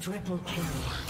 Triple kill.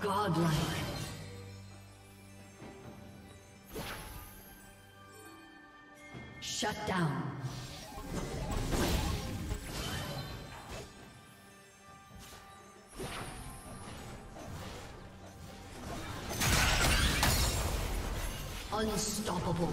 Godlike. Shut down. Unstoppable.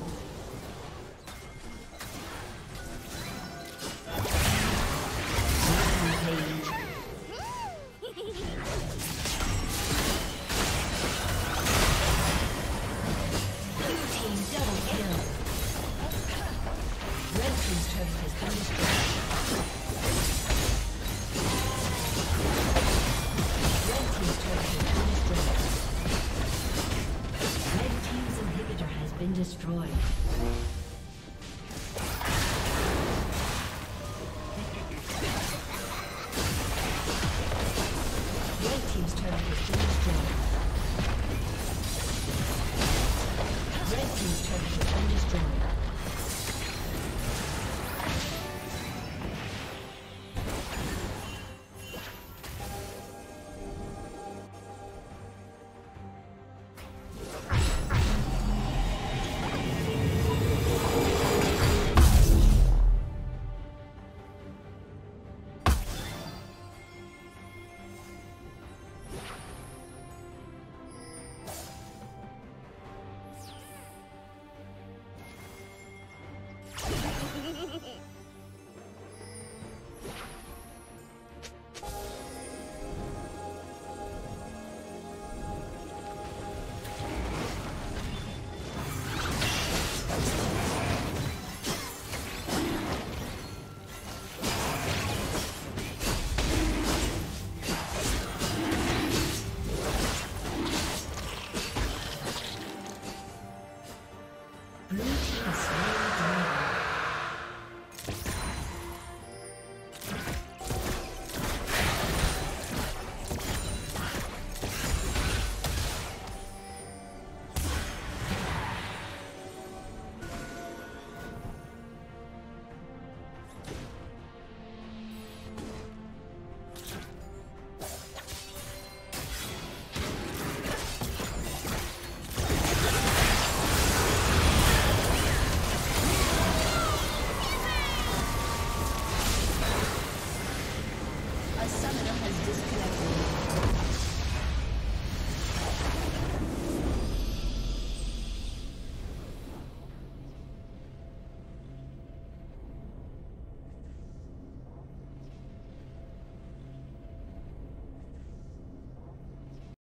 destroyed.